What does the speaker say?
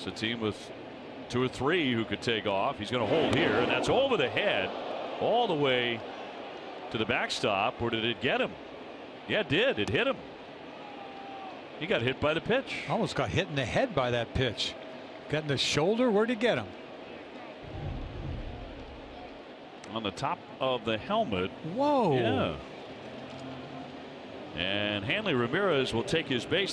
It's a team with two or three who could take off. He's going to hold here, and that's over the head, all the way to the backstop. Where did it get him? Yeah, it did. It hit him. He got hit by the pitch. Almost got hit in the head by that pitch. Got in the shoulder. Where'd he get him? On the top of the helmet. Whoa. Yeah. And Hanley Ramirez will take his base.